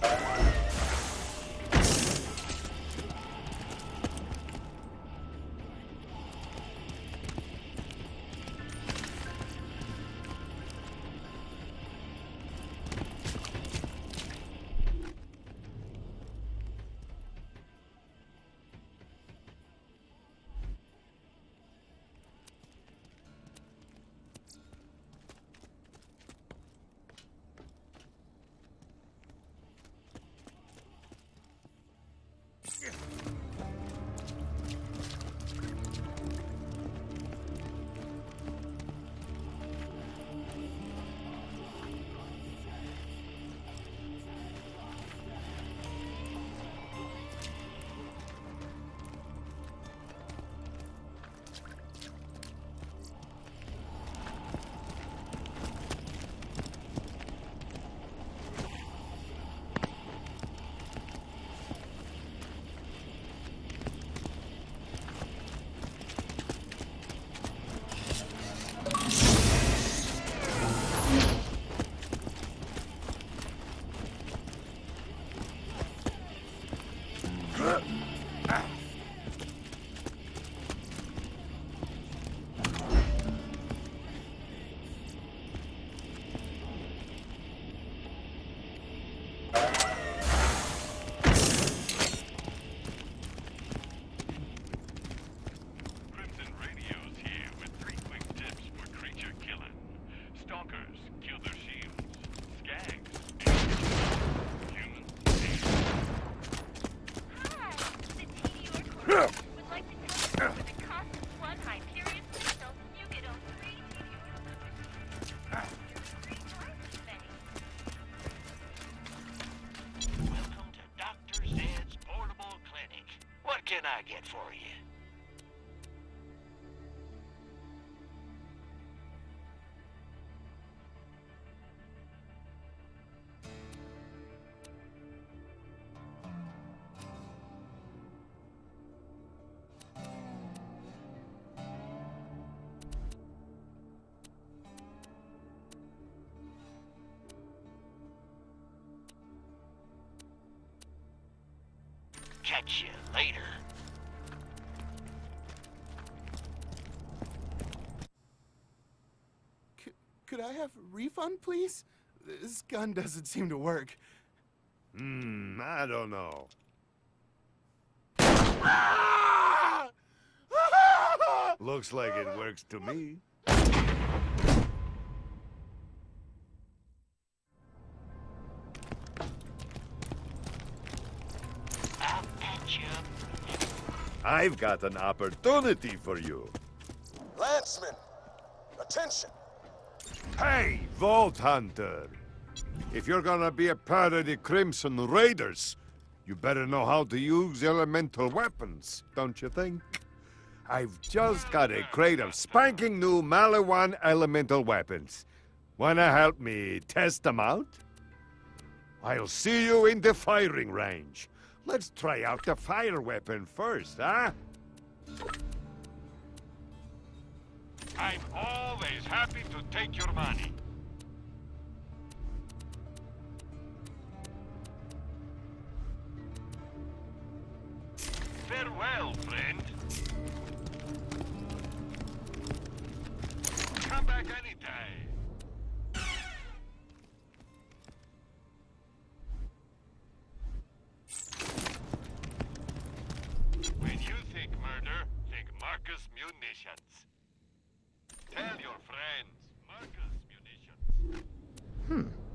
Crimson Catch you later. C- could I have a refund, please? This gun doesn't seem to work. Hmm, I don't know. Ah! Looks like it works to me. I've got an opportunity for you. Lanceman, attention. Hey, Vault Hunter! If you're gonna be a part of the Crimson Raiders, you better know how to use elemental weapons, don't you think? I've just got a crate of spanking new Maliwan elemental weapons. Wanna help me test them out? I'll see you in the firing range. Let's try out the fire weapon first, huh? I'm always happy to take your money. Marcus Munitions. Tell your friends, Marcus Munitions. Hmm.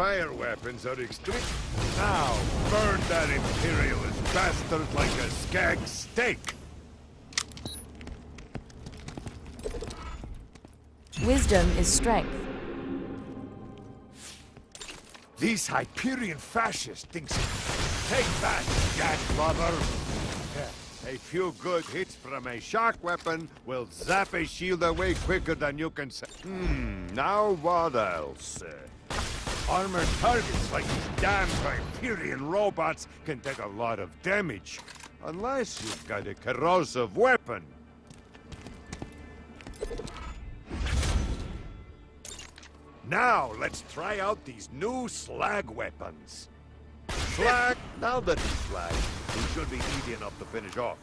Fire weapons are extreme. Now, burn that Imperialist bastard like a skag steak! Wisdom is strength. These Hyperion fascists think. Take that, gat lover! A few good hits from a shock weapon will zap a shield away quicker than you can say. Hmm, now what else? Armored targets like these damn Hyperion robots can take a lot of damage. Unless you've got a corrosive weapon. Now, let's try out these new slag weapons. Slag, now that he's slag, he should be easy enough to finish off.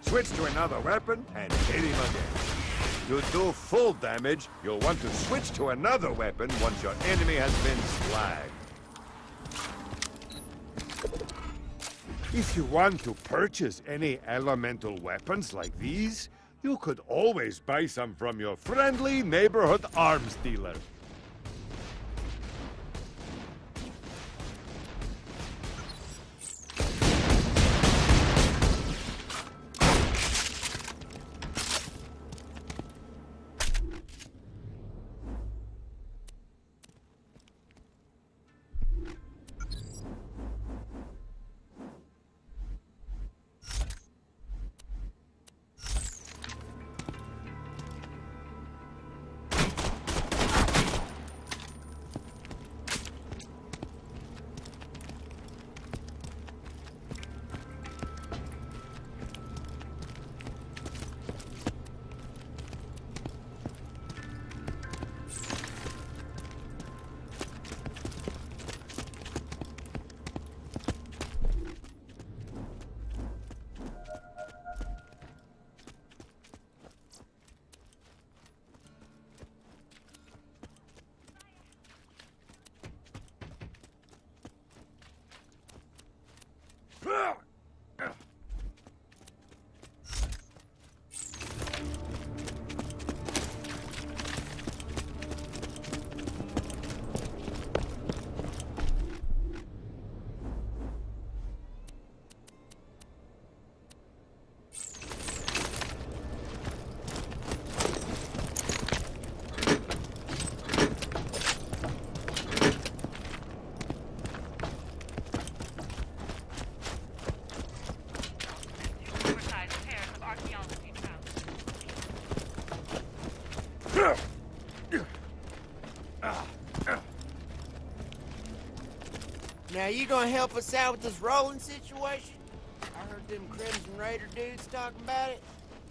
Switch to another weapon and hit him again. To do full damage, you'll want to switch to another weapon once your enemy has been slagged. If you want to purchase any elemental weapons like these, you could always buy some from your friendly neighborhood arms dealer. Now you gonna help us out with this Roland situation? I heard them Crimson Raider dudes talking about it.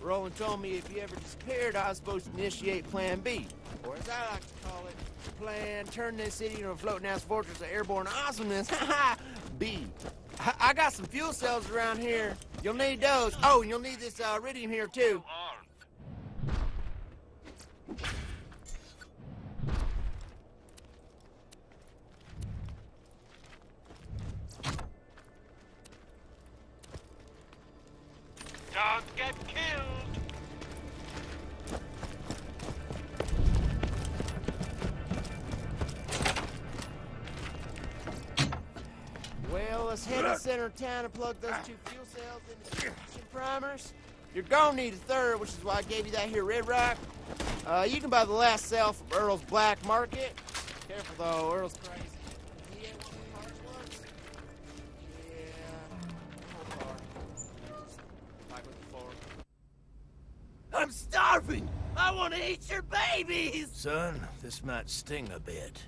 Roland told me if you ever disappeared, I was supposed to initiate Plan B, or as I like to call it, Plan Turn this city into a floating ass fortress of airborne awesomeness. Ha B. I, I got some fuel cells around here. You'll need those. Oh, and you'll need this uh, Eridium here too. Well, let's head to center town and plug those two fuel cells into the ignition primers. You're gonna need a third, which is why I gave you that here red rock. Uh, you can buy the last cell from Earl's Black Market. Careful though, Earl's crazy. He ain't one of the hard ones. Yeah, no car. Like with the. I'm starving! I want to eat your babies! Son, this might sting a bit.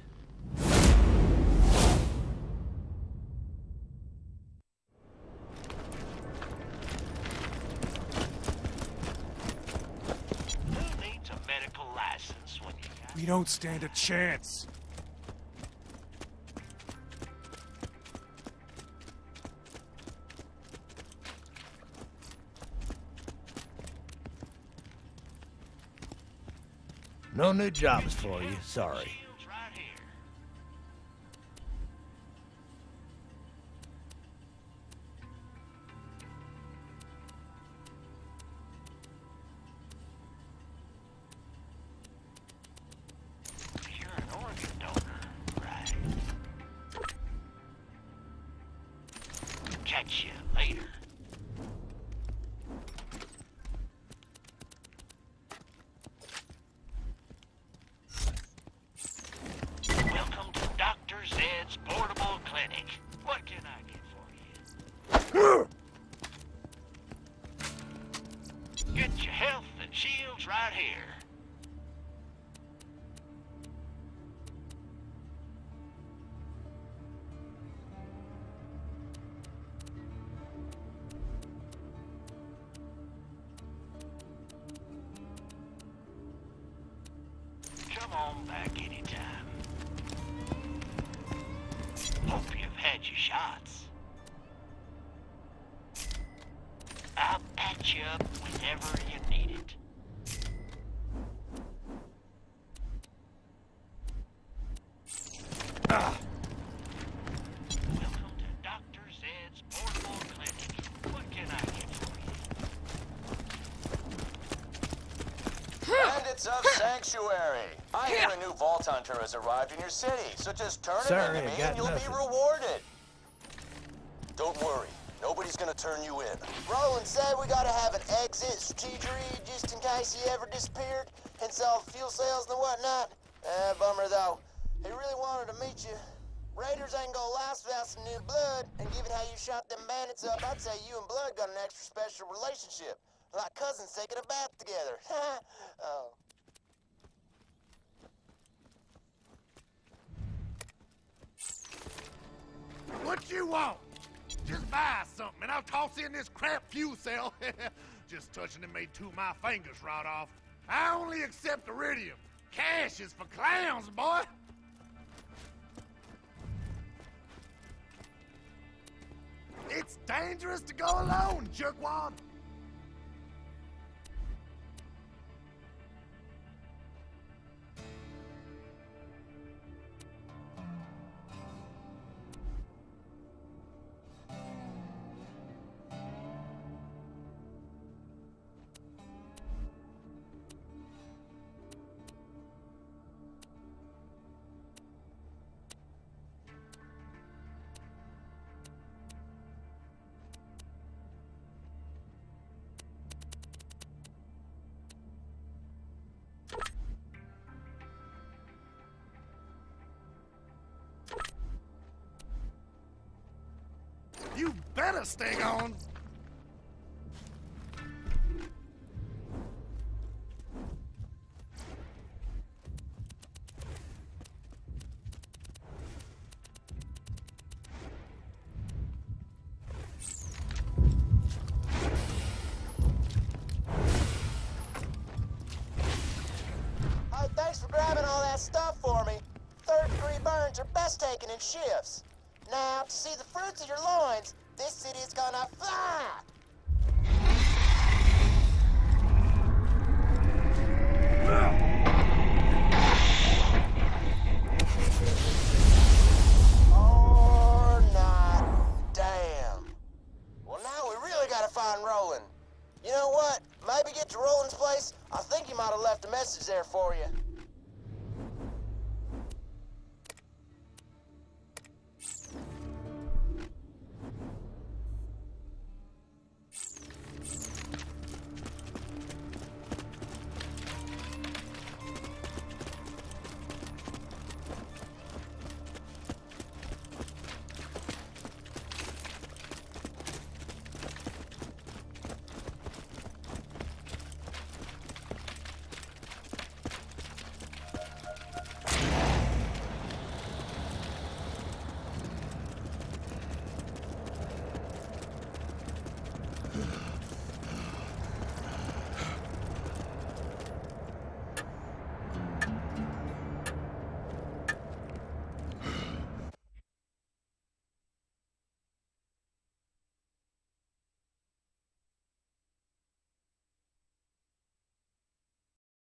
Don't stand a chance. No new jobs for you, sorry. Catch you later. Back anytime. Hope you've had your shots. I'll patch you up whenever you need it. Welcome to Dr. Zed's Portable Clinic. What can I get for you? Bandits of Sanctuary. I hear a new Vault Hunter has arrived in your city, so just turn Sorry, it into I me and you'll nothing. be rewarded. Don't worry. Nobody's gonna turn you in. Roland said we gotta have an exit strategy just in case he ever disappeared and sell fuel cells and whatnot. Uh, bummer though. He really wanted to meet you. Raiders ain't gonna last without some new blood, and given how you shot them bandits up, I'd say you and Blood got an extra special relationship. Like cousins taking a bath together. oh. What you want? Just buy something and I'll toss in this crap fuel cell. Just touching it made two of my fingers rot off. I only accept Eridium. Cash is for clowns, boy. It's dangerous to go alone, jerkwad. Better stay on. See the fruits of your loins, this city is gonna fly! Damn. Well, now we really gotta find Roland. You know what? Maybe get to Roland's place. I think he might have left a message there for you.